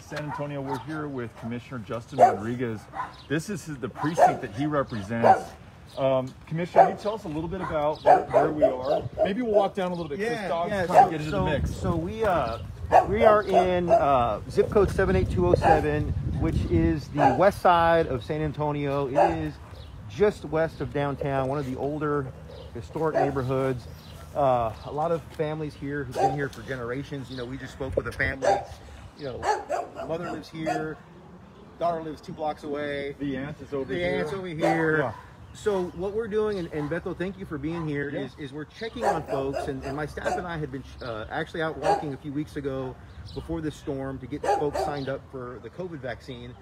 San Antonio. We're here with Commissioner Justin Rodriguez. This is the precinct that he represents. Um, Commissioner, can you tell us a little bit about where, where we are? Maybe we'll walk down a little bit. Chris Dogs yeah. So, get into so, the mix. so we uh, we are in uh, zip code 78207, which is the west side of San Antonio. It is just west of downtown, one of the older historic neighborhoods. Uh, a lot of families here who've been here for generations. You know, we just spoke with a family. You know, mother lives here, daughter lives two blocks away. the aunt is over The here. aunt's over here. Yeah. So what we're doing, and, and Beto, thank you for being here. Is is we're checking on folks, and, and my staff and I had been uh, actually out walking a few weeks ago before this storm to get folks signed up for the COVID vaccine.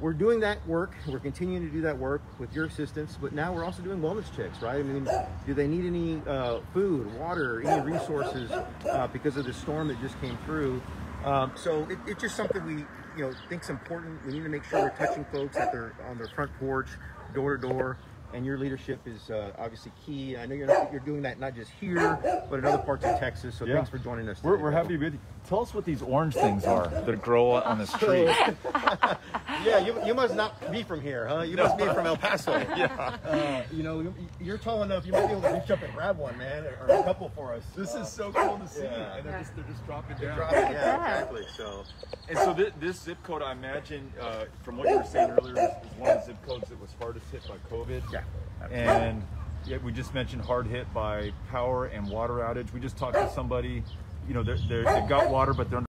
We're doing that work. We're continuing to do that work with your assistance, but now we're also doing wellness checks, right? I mean, do they need any uh, food, water, any resources uh, because of the storm that just came through? Um, so it, it's just something we, you know, think's important. We need to make sure we're touching folks at their on their front porch, door to door, and your leadership is uh, obviously key. I know you're not, you're doing that not just here, but in other parts of Texas. So Yeah. thanks for joining us. We're, today, we're Beto. happy with you. Tell us what these orange things are that grow on the street. Yeah, you, you must not be from here, huh? You must be from El Paso. yeah. Uh, you know, you- you're tall enough. You might be able to reach up and grab one, man, or a couple for us. This is so cool to see. Yeah. And they're just, they're just dropping down. Drop it, yeah, exactly. So. And so this, this zip code, I imagine, uh, from what you were saying earlier, is, is one of the zip codes that was hardest hit by COVID. Yeah. And oh. yeah, we just mentioned hard hit by power and water outage. We just talked to oh. somebody, you know, they're, they're, they've got water, but they're Pero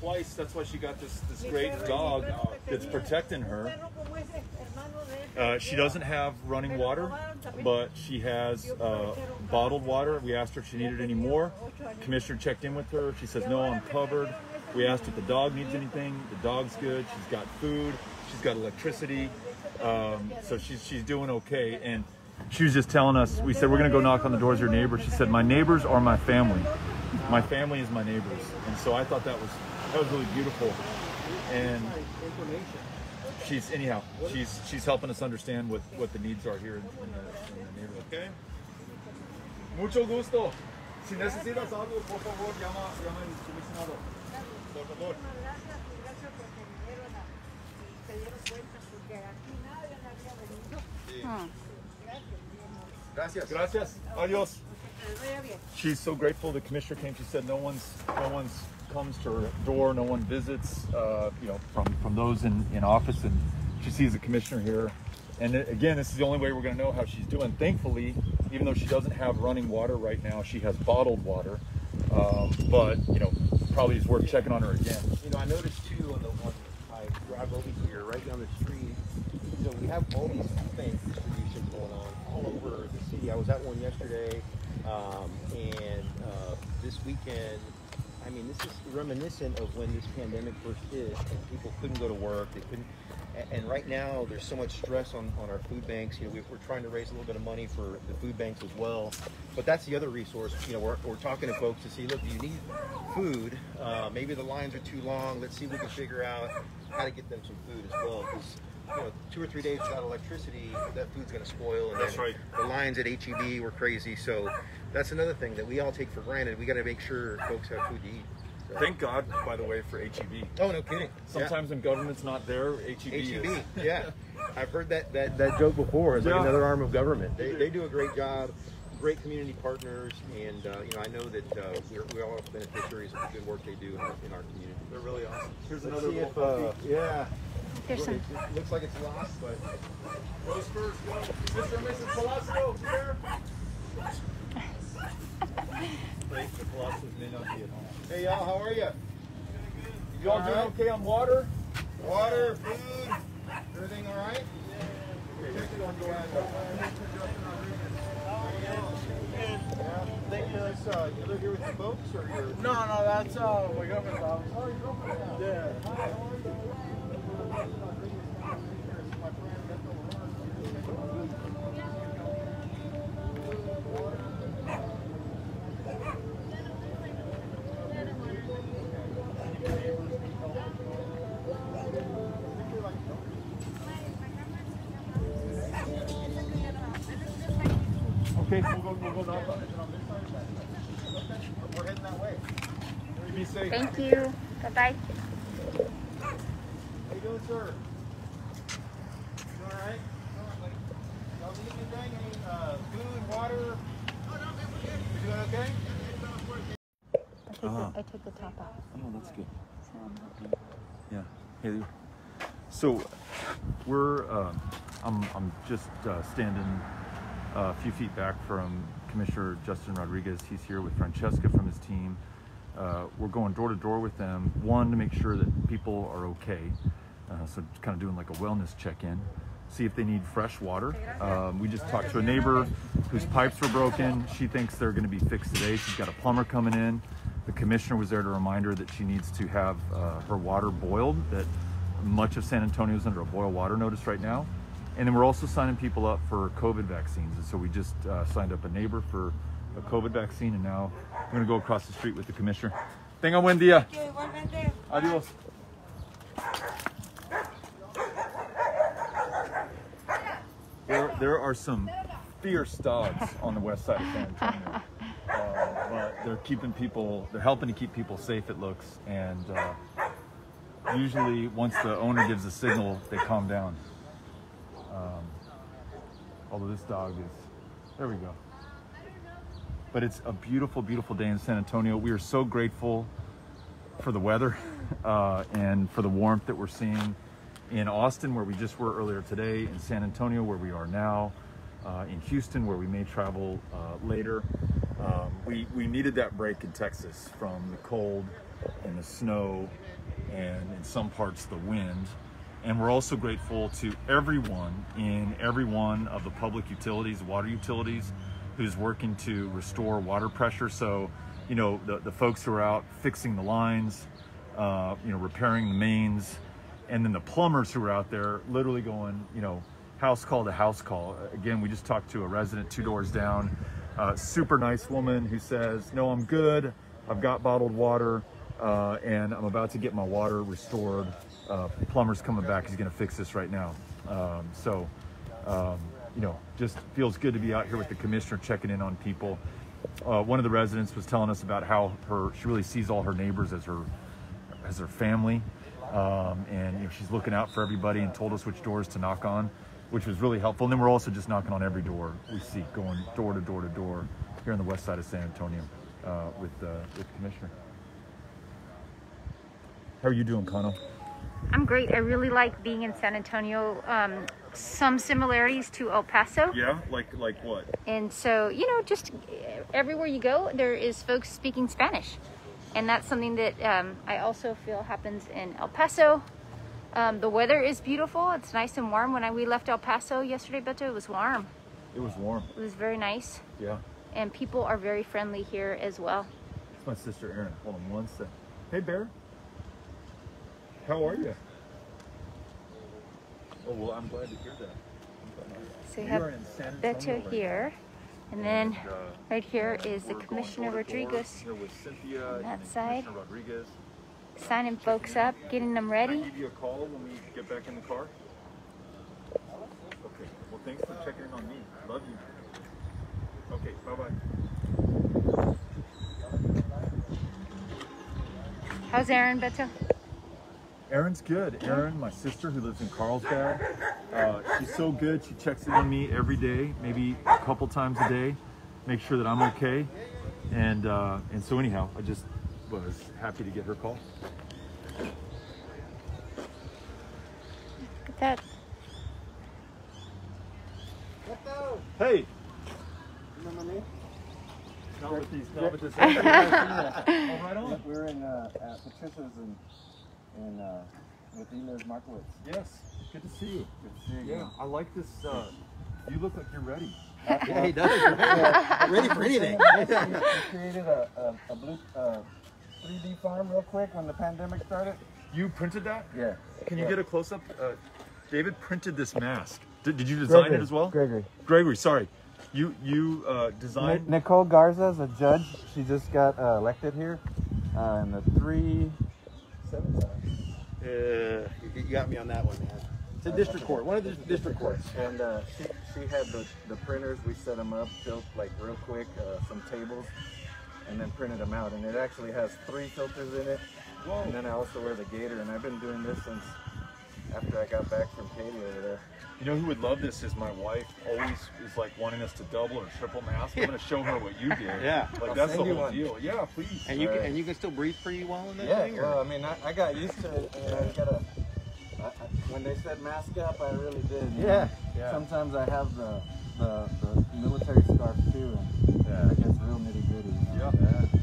twice. That's why she got this this great dog that's protecting her. perro como ese, hermano de él, Uh, she doesn't have running water, but she has uh, bottled water. We asked her if she needed any more. Commissioner checked in with her. She says, No, I'm covered. We asked if the dog needs anything. The dog's good. She's got food. She's got electricity. Um, so she's, she's doing okay. And she was just telling us, we said, We're going to go knock on the doors of your neighbors. She said, My neighbors are my family. My family is my neighbors. And so I thought that was, that was really beautiful. And she's anyhow she's she's helping us understand what what the needs are here in, in, the, in the neighborhood. Okay. Mucho gusto. Si necesitas algo, por favor, llama, llama al comisionado. Por favor. Gracias, gracias porque vinieron a, y se dieron cuenta porque aquí nadie había venido. Ah. Gracias, Gracias. Gracias. Adios. que les vaya bien. She's so grateful the commissioner came. She said no one's no one's comes to her door, no one visits, uh, you know, from from those in in office, and she sees the commissioner here. And again, this is the only way we're going to know how she's doing. Thankfully, even though she doesn't have running water right now, she has bottled water. Um, but you know, probably is worth checking on her again. You know, I noticed too on the on I drive over here, right down the street. You know, we have all these bank distributions going on all over the city. I was at one yesterday, um, and uh, this weekend I mean, this is reminiscent of when this pandemic first hit and people couldn't go to work. They couldn't. And right now, there's so much stress on, on our food banks. You know, we- we're trying to raise a little bit of money for the food banks as well. But that's the other resource. You know, we're, we're talking to folks to see, look, do you need food? Uh, maybe the lines are too long. Let's see if we can figure out how to get them some food as well. Because you know, two or three days without electricity, that food's going to spoil. And That's then right. The lines at HEB were crazy. So that's another thing that we all take for granted. We got to make sure folks have food to eat. So- Thank God, by the way, for HEB. Oh, no kidding. Sometimes when government's not there, HEB, HEB, is. yeah. I've heard that, that, that joke before. It's like Yeah. another arm of government. They, they do a great job, great community partners, and uh, you know I know that uh, we're, we're all beneficiaries of the good work they do in, our- in our community. They're really awesome. Here's Let's another see if, uh, yeah. There's some. It, it looks like it's lost, but Goes first, go. Mr. and Mrs. Palacio, here. Wait, the Palacios may not be at home. hey y'all, how are you? Y'all doing okay on water? Water, food, everything all right? Okay, let's go and. Yeah, Thank you. That's, uh, you live here with your folks, or you're? No, no, that's uh, my girlfriend's house. Yeah. Okay, Thank you. I took, the, I took the top off. Oh, that's good. So I'm happy. Yeah. Hey. So we're uh, I'm I'm just uh, standing a few feet back from Commissioner Justin Rodriguez. He's here with Francesca from his team. Uh, we're going door to door with them. One to make sure that people are okay. Uh, so kind of doing like a wellness check-in. See if they need fresh water. Um, we just talked to a neighbor whose pipes were broken. She thinks they're going to be fixed today. She's got a plumber coming in. The commissioner was there to remind her that she needs to have uh, her water boiled. That much of San Antonio is under a boil water notice right now. And then we're also signing people up for COVID vaccines. And so we just uh, signed up a neighbor for a COVID vaccine, and now we're going to go across the street with the commissioner. Tenga buen día. Adios. There, there are some fierce dogs on the west side of San Antonio. They're keeping people, they're helping to keep people safe, it looks. And uh, usually, once the owner gives a signal, they calm down. Um, although this dog is, there we go. But it's a beautiful, beautiful day in San Antonio. We are so grateful for the weather uh, and for the warmth that we're seeing in Austin, where we just were earlier today, in San Antonio, where we are now, uh, in Houston, where we may travel uh, later. We, we needed that break in Texas from the cold and the snow and in some parts the wind. And we're also grateful to everyone in every one of the public utilities, water utilities, who's working to restore water pressure. So, you know, the, the folks who are out fixing the lines, uh, you know, repairing the mains, and then the plumbers who are out there literally going, you know, house call to house call. Again, we just talked to a resident two doors down, uh, super nice woman who says, No, I'm good. I've got bottled water, uh, and I'm about to get my water restored. Uh, plumber's coming back. He's going to fix this right now. Um, so, um, you know, just feels good to be out here with the commissioner checking in on people. Uh, one of the residents was telling us about how her she really sees all her neighbors as her as her family, um, and you know, she's looking out for everybody and told us which doors to knock on, which was really helpful. And then we're also just knocking on every door we see, going door to door to door here on the west side of San Antonio uh, with uh, with the commissioner. How are you doing, Kano? I'm great. I really like being in San Antonio. Um, some similarities to El Paso. Yeah, like like what? And so, you know, just everywhere you go, there is folks speaking Spanish. And that's something that um, I also feel happens in El Paso. Um, the weather is beautiful. It's nice and warm. When I, we left El Paso yesterday, Beto, it was warm. It was warm. It was very nice. Yeah. And people are very friendly here as well. It's my sister Erin. Hold on one sec. Hey, Bear. How are you? Oh, well, I'm glad to hear that. So We have are in San Beto right here. And then uh, right here is the Commissioner door to door Rodriguez Here with Cynthia on and that side. Commissioner Rodriguez. Signing folks up, getting them ready. give you a call when we get back in the car? Okay. Well, thanks for checking in on me. Love you. Okay. Bye bye. How's Erin, Beto? Erin's good. Erin, my sister who lives in Carlsbad, uh, she's so good. She checks in on me every day, maybe a couple times a day, make sure that I'm okay. And uh, and so anyhow, I just was happy to get her call. Look at that. Hey. Not with these, with this. right. We're in uh, at Patricia's in, in uh, with Ehlers Markowitz. Yes. Good to see you. Good to see you. Yeah, I like this. Uh, you look like you're ready. Yeah, he does. Ready for anything. we created a, a, a blue uh, 3D farm real quick when the pandemic started. You printed that? Yeah. Can you get a close up? Uh, David printed this mask. Did, did you design it as well? Gregory. Gregory, sorry. You you uh, designed. Ni- Nicole Garza is a judge. She just got uh, elected here uh, in the three. Seven Uh, you got me on that one, man. It's a district court, one of the district courts. And uh, she, she had the, the printers. We set them up, built like real quick, uh, some tables, and then printed them out. And it actually has three filters in it. Whoa. And then I also wear the gator, and I've been doing this since after I got back from Katie over there. You know who would love this is my wife. Always is like wanting us to double or triple mask. I'm gonna show her what you did. Yeah. Like I'll that's the you whole one. deal. Yeah, please. And you can, Alright. and you can still breathe pretty well in that Yeah, thing. or- well, I mean, I, I got used to it. You know, you gotta. I, I, when they said mask up, I really did. Yeah, yeah. Sometimes I have the the, the military scarf too, and Yeah. it gets real nitty gritty. Yeah.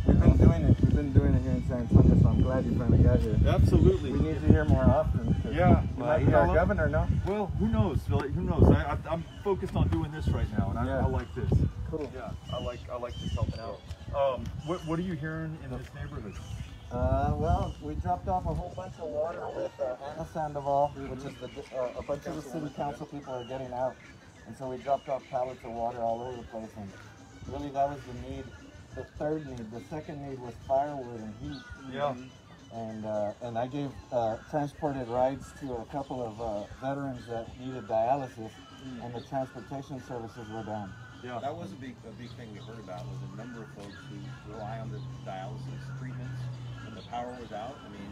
We've been doing it. We've been doing it here in San Antonio, so I'm glad you finally got here. Absolutely. We need to hear more often. Yeah. You might be our governor, no? Well, who knows? Like, Who knows? I, I'm focused on doing this right now, and I, Yeah. I like this. Cool. Yeah, I like I like just helping out. Um, what what are you hearing in this neighborhood? Uh, well, we dropped off a whole bunch of water with uh, Ana Sandoval, which is the, uh, a bunch of the city council people are getting out. And so we dropped off pallets of water all over the place. And really, that was the need. The third need. The second need was firewood and heat. Yeah. And uh, and I gave uh, transported rides to a couple of uh, veterans that needed dialysis, and the transportation services were down. Yeah. That was a big, a big thing we heard about was a number of folks who rely on the dialysis treatments when the power was out. I mean,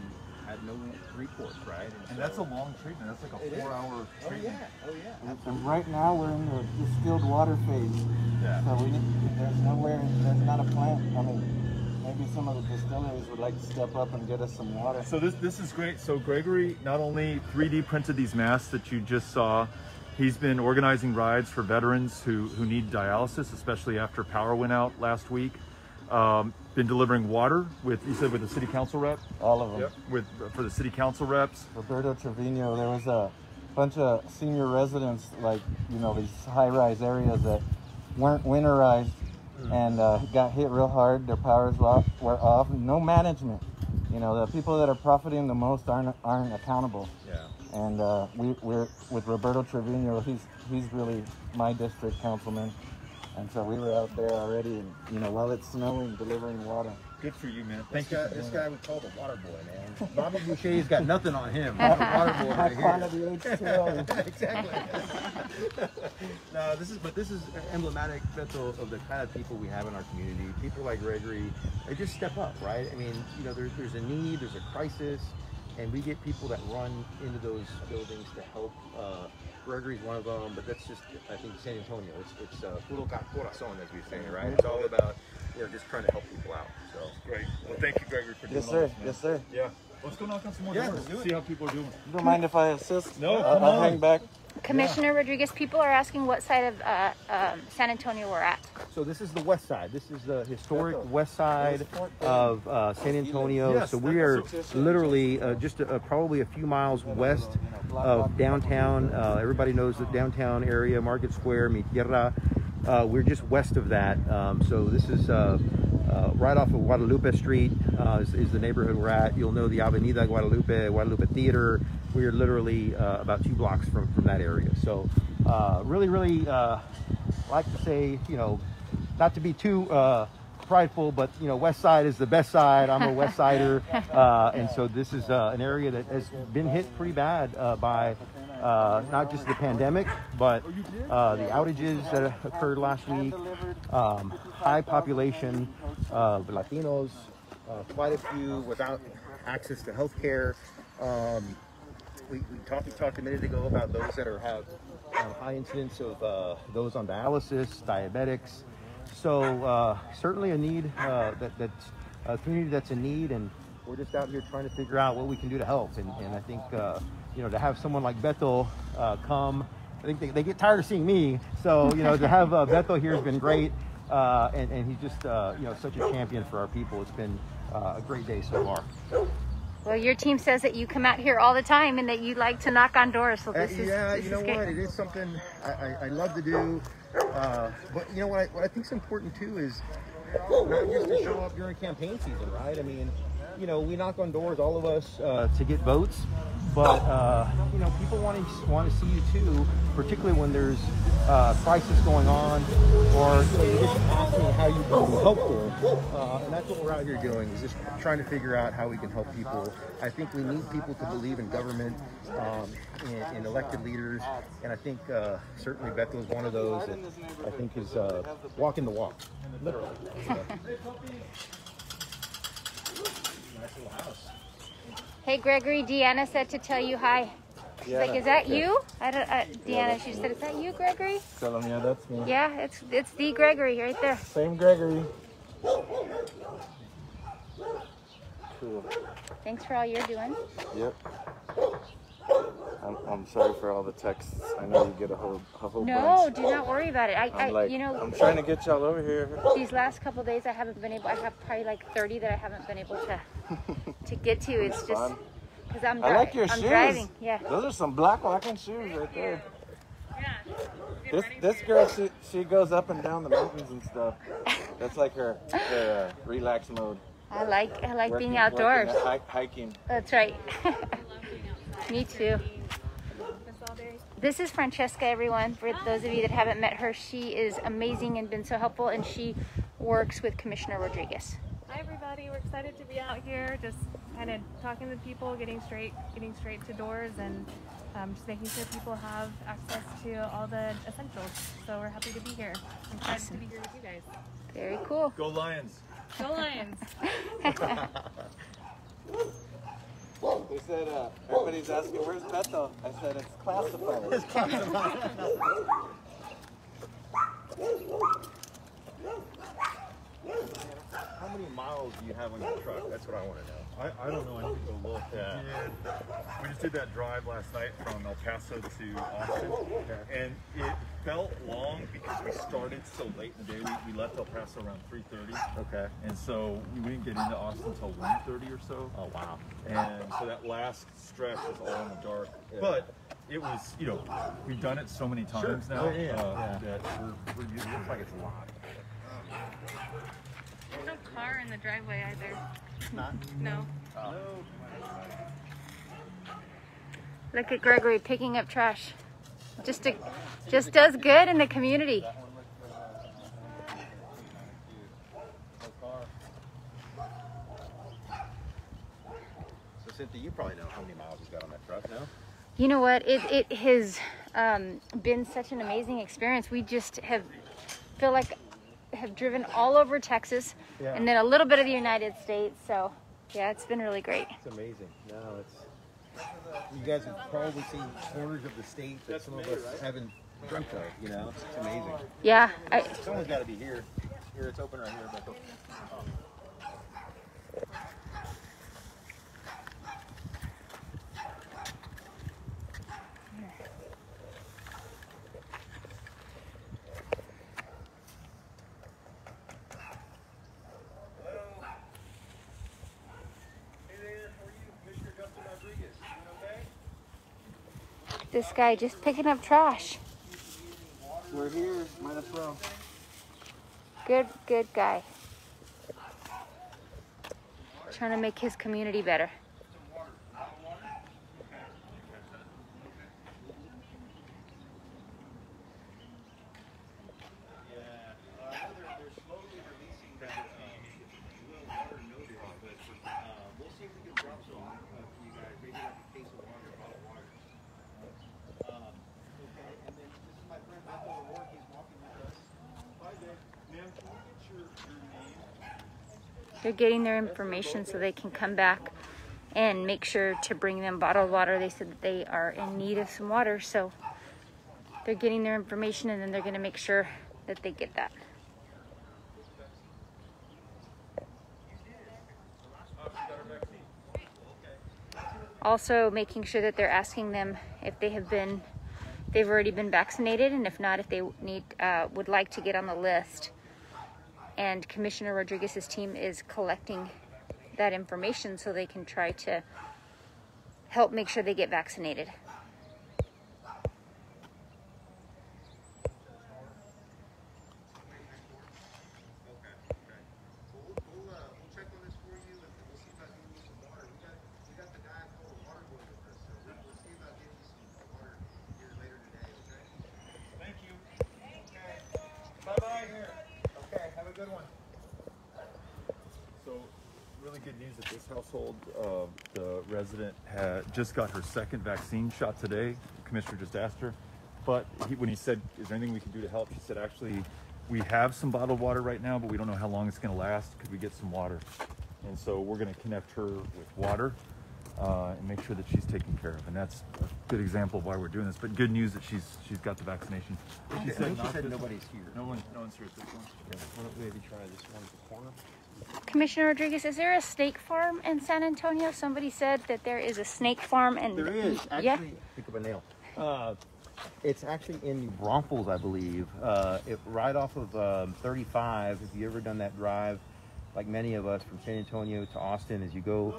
had no recourse, right? And that's a long treatment. That's like a four-hour Oh treatment. yeah, oh yeah. And, and right now we're in the distilled water phase. Yeah. So we, there's nowhere, there's not a plant. I mean, maybe some of the distilleries would like to step up and get us some water. So this this is great. So Gregory not only 3D printed these masks that you just saw, he's been organizing rides for veterans who who need dialysis, especially after power went out last week. Um, been delivering water with you said with the city council rep. All of them. With for the city council reps. Roberto Trevino, there was a bunch of senior residents, like, you know, these high rise areas that weren't winterized and uh, got hit real hard. Their powers were off, were off. No management. You know, the people that are profiting the most aren't, aren't accountable. Yeah. And uh, we, we're with Roberto Trevino. He's he's really my district councilman, and so we were out there already. And you know, while it's snowing, delivering water. Good for you, man. This Thank you. guy, this guy we call the water boy, man. Bobby Boucher's got nothing on him. Water, water boy right here. quality H2O. exactly. no, this is but this is emblematic Beto, of the kind of people we have in our community. People like Gregory, they just step up, right? I mean, you know, there's there's a need, there's a crisis, and we get people that run into those buildings to help. Uh, Gregory's one of them, but that's just I think San Antonio. It's it's uh, puro corazón, as we say, right? It's all about you know just trying to help people out. So. Great. Well, thank you, Gregory, for doing Yes, all sir. this, man. Yes, sir. Yeah. Let's go knock on some more Yeah, doors. let's do it. See how people are doing. You don't mind if I assist? No, I'll, come I'll on. hang back. Commissioner Rodriguez, people are asking what side of uh, um, San Antonio we're at. So this is the west side. This is the historic Beto, west side of uh, San Antonio. Yes, so we are literally uh, just uh, probably a few miles west of downtown. Uh, everybody knows the downtown area, Market Square, Mi Tierra. Uh, we're just west of that. Um, so this is uh, right off of Guadalupe Street uh, is, is the neighborhood we're at. You'll know the Avenida Guadalupe, Guadalupe Theater. We are literally uh, about two blocks from, from that area. So uh, really, really uh, like to say, you know, not to be too uh, prideful, but you know, West Side is the best side. I'm a West Sider, uh, and so this is uh, an area that has been hit pretty bad uh, by uh, not just the pandemic, but uh, the outages that occurred last week. Um, high population of Latinos, uh, quite a few without access to health care. Um, we, we, talked, we talked a minute ago about those that are have um, high incidence of uh, those on dialysis, diabetics. So uh, certainly a need uh, that that's a community that's in need, and we're just out here trying to figure out what we can do to help. And, and I think uh, you know to have someone like Beto uh, come, I think they, they, get tired of seeing me. So you know to have uh, Beto here has been great, uh, and, and he's just you know such a champion for our people. It's been a great day so far. Well, your team says that you come out here all the time and that you like to knock on doors. So this uh, is yeah, this you know is what? It is something I, I, I love to do. Uh, but you know what I, what I think is important too is not just to show up during campaign season, right? I mean, you know, we knock on doors, all of us, uh, to get votes. But uh, you know, people want to want to see you too, particularly when there's uh, crisis going on, or you know, just asking how you can be helpful. Uh, and that's what we're out here doing is just trying to figure out how we can help people. I think we need people to believe in government, um, in, in, elected leaders, and I think uh, certainly Beto is one of those that I think is uh, walking the walk, literally. nice little house. Hey, Gregory, Deanna said to tell you hi. She's yeah, like, is that okay. you? I don't, uh, Deanna, yeah, she said, is that you, Gregory? Tell him, yeah, that's me. Yeah, it's it's the Gregory right there. Same Gregory. Cool. Thanks for all you're doing. Yep. I'm, I'm sorry for all the texts. I know you get a whole a whole no, bunch. do not worry about it. I, I like, you know, I'm trying to get y'all over here. These last couple days, I haven't been able. I have probably like 30 that I haven't been able to to get to. It's just because I'm. I like your I'm shoes. driving. Yeah. Those are some black walking shoes right there. This this girl she she goes up and down the mountains and stuff. That's like her her uh, relax mode. I like I like working, being outdoors. hiking. That's right. Me too. This is Francesca, everyone. For those of you that haven't met her, she is amazing and been so helpful, and she works with Commissioner Rodriguez. Hi, everybody. We're excited to be out here, just kind of talking to people, getting straight, getting straight to doors, and um, just making sure people have access to all the essentials. So we're happy to be here. I'm excited awesome. to be here with you guys. Very cool. Go Lions. Go Lions. They said, uh, everybody's asking, where's Beto? I said, it's classified. It's classified. How many miles do you have on your truck? That's what I want to know. I, I don't know. I need to go look. Yeah. We just did that drive last night from El Paso to Austin, and it felt long because we started so late in the day. We, we left El Paso around 3:30. Okay. And so we didn't get into Austin until 1:30 or so. Oh wow. And so that last stretch was all in the dark, yeah. but it was, you know, we've done it so many times sure. now yeah, yeah, uh, that we're, we're used. It looks like it's a lot. There's no car in the driveway either. Not? No. Oh. Look at Gregory picking up trash. Just to, just does good in the community. So Cynthia, you probably know how many miles he's got on that truck now. You know what? It it has um, been such an amazing experience. We just have feel like have driven all over Texas yeah. and then a little bit of the United States. So yeah, it's been really great. It's amazing. No, it's you guys have probably seen corners of the state that some of us haven't dreamt of. You know, it's amazing. Yeah, I, someone's got to be here. Here, it's open right here. But, this guy just picking up trash. We're here, might as well. Good, good guy. Trying to make his community better. They're getting their information so they can come back and make sure to bring them bottled water. They said that they are in need of some water, so they're getting their information and then they're going to make sure that they get that. Also, making sure that they're asking them if they have been, they've already been vaccinated, and if not, if they need uh, would like to get on the list. And Commissioner Rodriguez's team is collecting that information so they can try to help make sure they get vaccinated. Good one. So, really good news at this household. Uh, the resident had just got her second vaccine shot today. The commissioner just asked her, but he, when he said, "Is there anything we can do to help?" She said, "Actually, we have some bottled water right now, but we don't know how long it's going to last. Could we get some water?" And so we're going to connect her with water uh, and make sure that she's taken care of. And that's good example of why we're doing this. But good news that she's she's got the vaccination. She I think she said nobody's here. No one, no one's here at this one. Why don't we maybe try this one at the corner? Commissioner Rodriguez, is there a snake farm in San Antonio? Somebody said that there is a snake farm and There is yeah. actually. Pick up a nail. Uh, it's actually in New Braunfels, I believe. Uh, it, right off of um, 35. If you ever done that drive, like many of us from San Antonio to Austin, as you go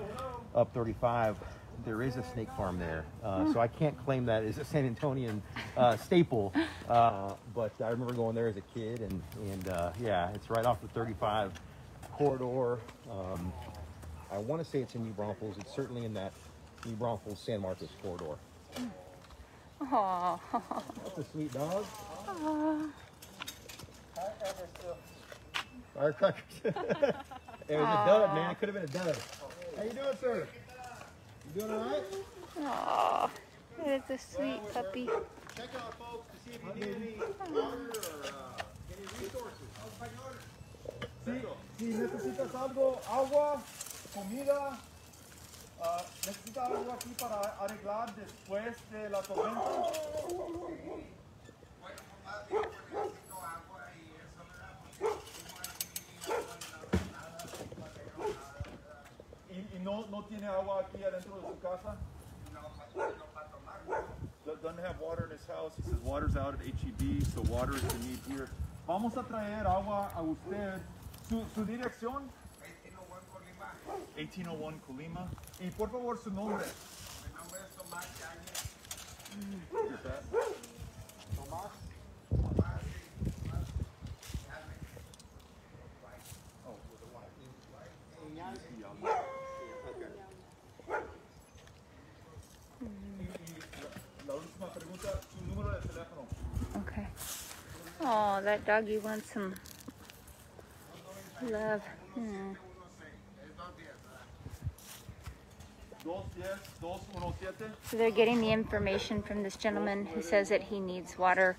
up 35, there is a snake farm there. Uh, so I can't claim that as a San Antonian uh, staple, uh, but I remember going there as a kid, and and uh, yeah, it's right off the 35 corridor. Um, I want to say it's in New Braunfels. It's certainly in that New Braunfels San Marcos corridor. Aw. That's a sweet dog. Firecrackers. it was a dud, man. It could have been a dud. How you doing, sir? Doing all right? Aw. Sweet puppy. Check out folks to see if you need any water or uh, any resources. Si, si necesitas algo, agua, comida, ah, necesitas algo aquí para arreglar después de la tormenta. ¿Y, y no, no tiene agua aquí adentro de su casa? Do- Doesn't have water in his house. He says water's out at HEB, so water is the need here. Vamos a traer agua a usted. ¿Su, dirección? 1801 Colima. Y por favor su nombre. That? La Oh, that doggy wants some love. Hmm. So they're getting the information from this gentleman who says that he needs water.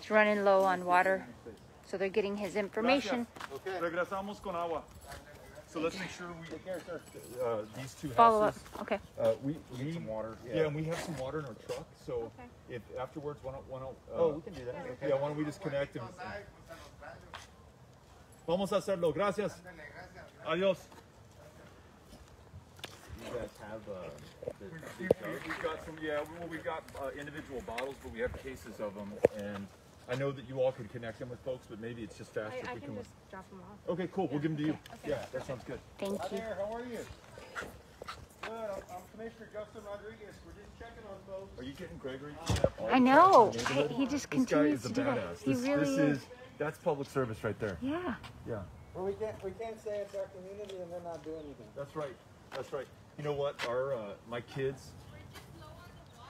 He's running low on water. So they're getting his information. Okay. Regresamos con agua. So let's make sure we take care, sir. Uh, these two Follow up. houses. Okay. Uh, we we need some water, Yeah. yeah. and we have some water in our truck. So Okay. if afterwards, why don't why don't? Uh, Oh, we can do that. Yeah, why don't we just connect and. Vamos a hacerlo. Gracias. Adios. You guys have uh, the, We, have got some, yeah, well, we've got uh, individual bottles, but we have cases of them. And I know that you all could connect them with folks, but maybe it's just faster I, if I we can can. just drop them off. Okay, cool. We'll give them to you. Okay. Yeah, that sounds good. Thank Hi you. there, how are you? Good, I'm, I'm Commissioner Justin Rodriguez. We're just checking on folks. Are you getting Gregory? to clean up all I know. trash He, he just This guy continues is a to do that. He This, really this is. is that's public service right there. Yeah. Yeah. Well, we can't we can't say it's our community and then not do anything. That's right. That's right. You know what? Our uh, my kids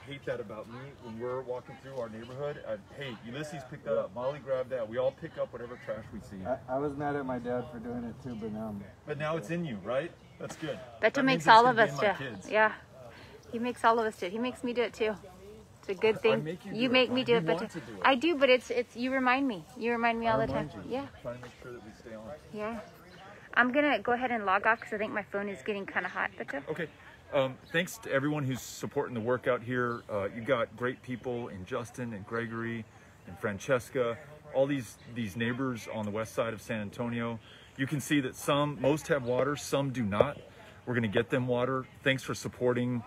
hate that about me when we're walking through our neighborhood. I, hey, Ulysses picked that up. Molly grabbed that. We all pick up whatever trash we see. I, I was mad at my dad for doing it too, but now I'm But now it's in you, right? That's good. Beto That makes all of us do. my. Yeah. He makes all of us do it. He makes me do it too. It's a good I thing. make you do you it, make Mom. me do it, but do it. I do. But it's it's you remind me. You remind me all I the time. you. Yeah, Trying to make sure that we stay on. yeah. I'm gonna go ahead and log off because I think my phone is getting kind of hot. Beto. Okay. Um, thanks to everyone who's supporting the work out here. Uh, you got great people in Justin and Gregory and Francesca, all these these neighbors on the west side of San Antonio. You can see that some, most have water, some do not. We're going to get them water. Thanks for supporting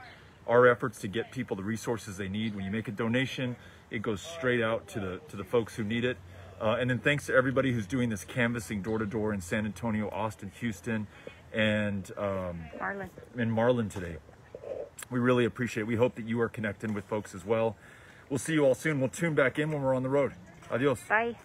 our efforts to get people the resources they need. When you make a donation, it goes straight out to the to the folks who need it. Uh, and then thanks to everybody who's doing this canvassing door to door in San Antonio, Austin, Houston, and um, Marlin. in Marlin today. We really appreciate it. We hope that you are connecting with folks as well. We'll see you all soon. We'll tune back in when we're on the road. Adios. Bye.